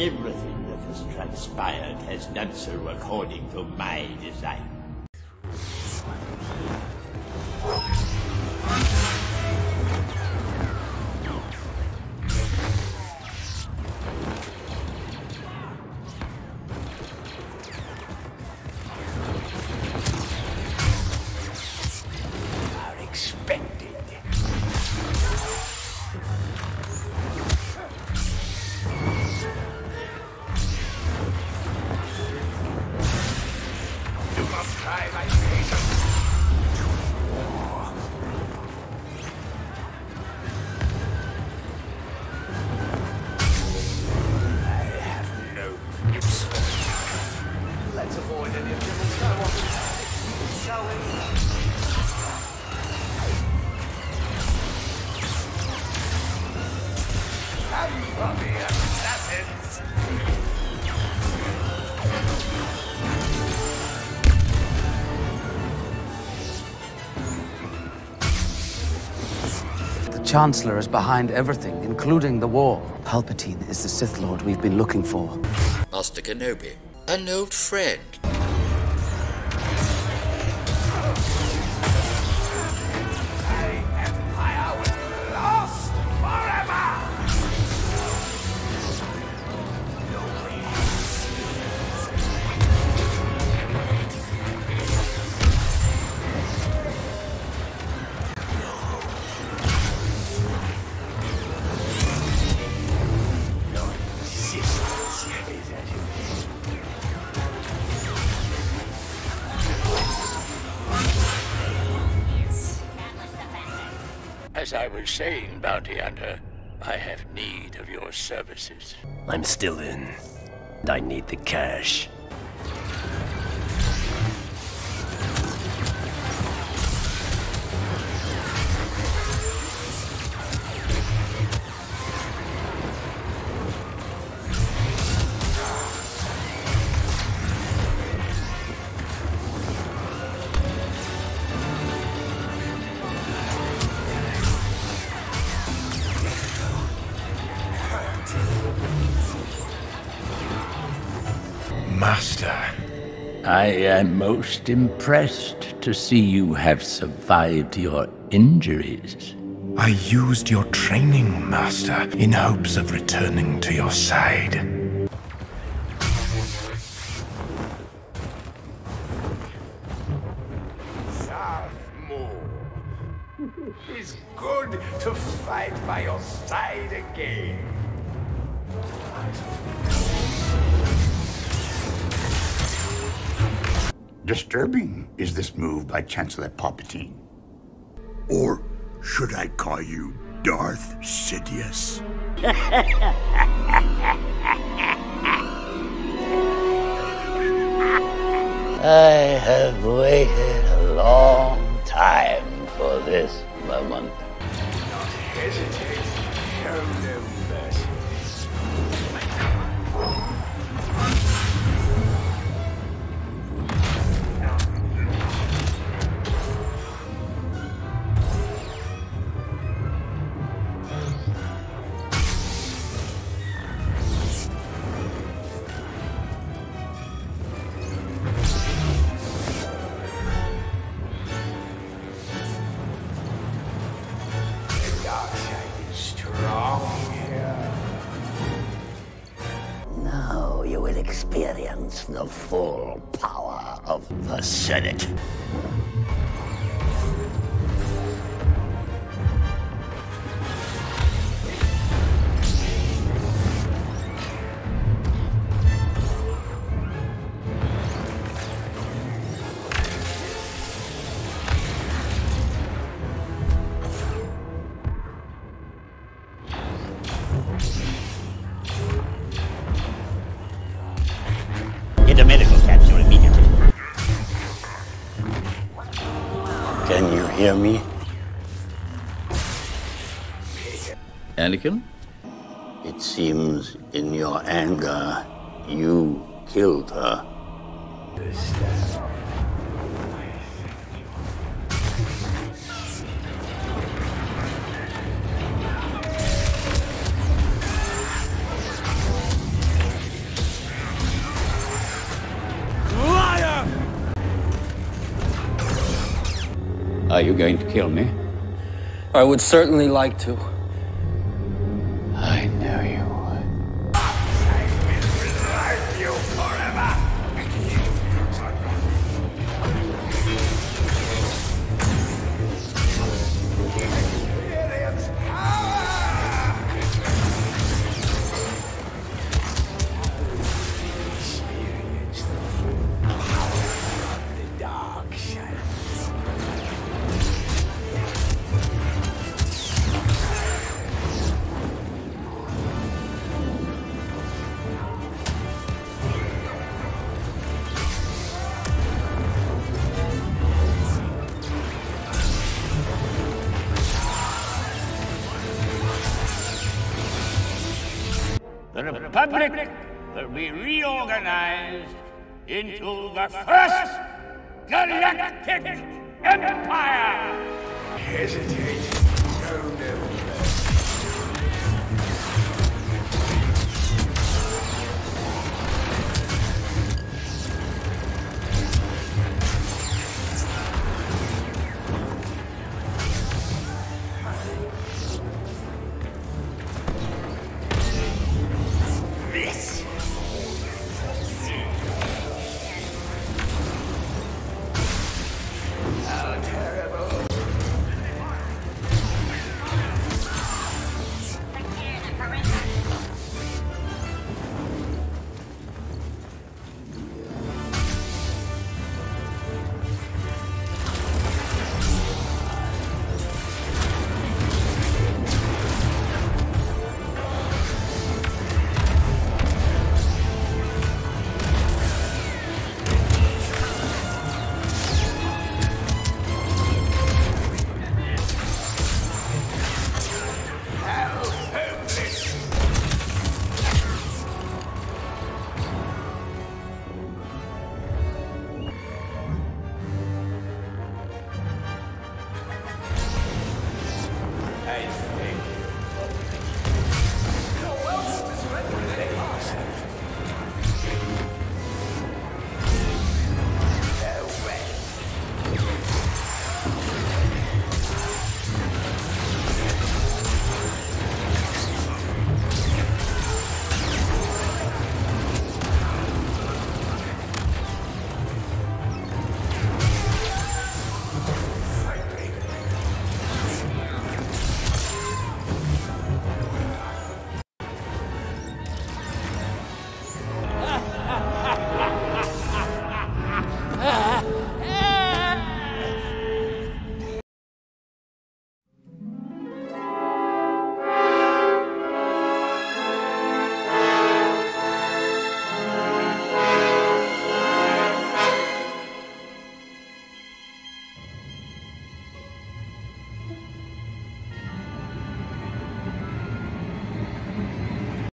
Everything that has transpired has done so according to my design. Try my patience. Chancellor is behind everything, including the war. Palpatine is the Sith Lord we've been looking for. Master Kenobi, an old friend. As I was saying, Bounty Hunter, I have need of your services. I'm still in. I need the cash. Master, I am most impressed to see you have survived your injuries. I used your training, Master, in hopes of returning to your side. Darth It's good to fight by your side again. Disturbing is this move by Chancellor Palpatine. Or should I call you Darth Sidious? I have waited a long time for this moment. Hesitate. The full power of the Senate. Hear me? Anakin? It seems in your anger, you killed her. Are you going to kill me? I would certainly like to. Republic will be reorganized into the First Galactic Empire! Hesitate. guys.